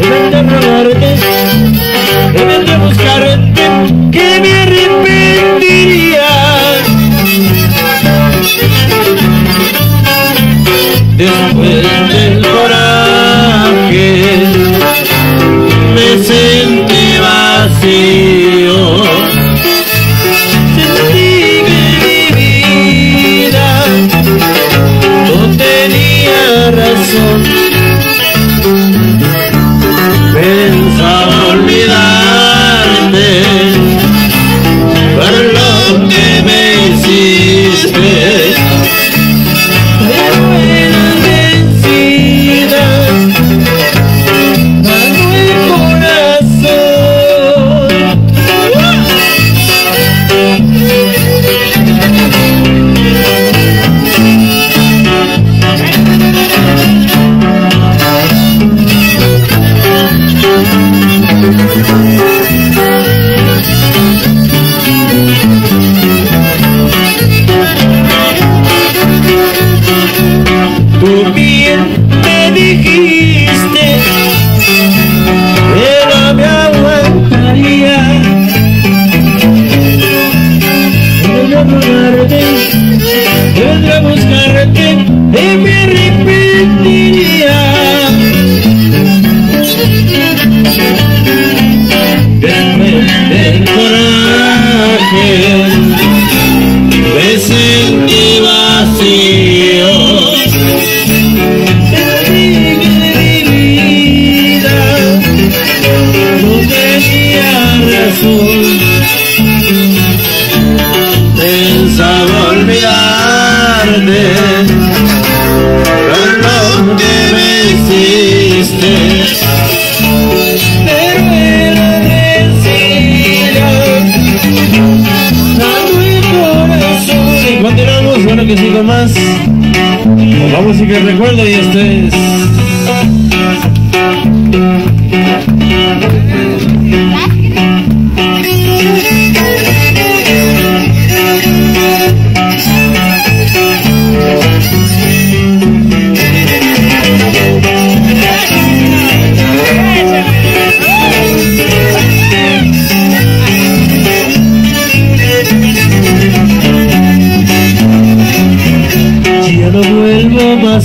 Deben de rogarte, deben de buscarte. por lo que me hiciste. Continuamos, bueno que sigo más. Vamos y que recuerdo y este es.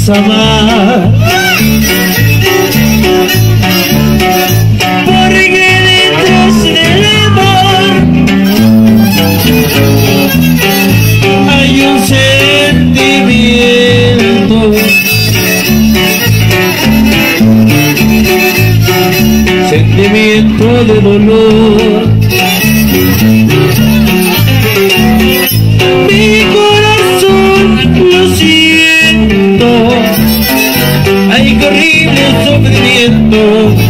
vas a amar. Porque detrás del amor hay un sentimiento. Sentimiento de dolor. me.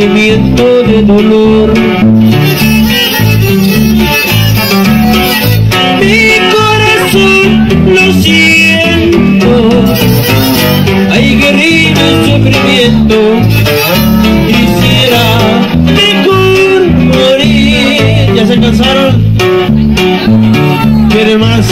Sentimiento de dolor. Mi corazón lo siento, hay guerrilla y sufrimiento, quisiera mejor morir. ¿Ya se cansaron? ¿Quieren más?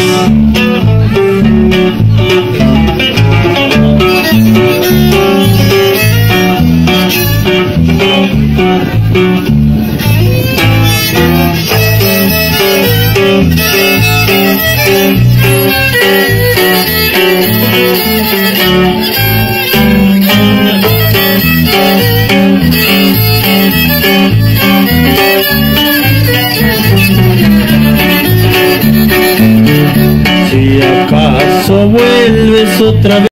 Otra vez